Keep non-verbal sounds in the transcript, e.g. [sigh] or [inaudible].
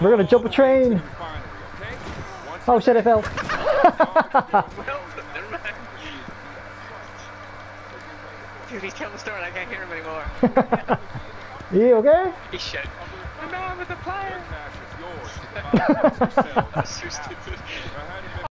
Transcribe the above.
We're gonna jump a train. Oh shit, I fell. Well. [laughs] Dude, he's telling the story I can't hear him anymore. [laughs] you okay? He shit. I'm with the player. [laughs] That's so stupid.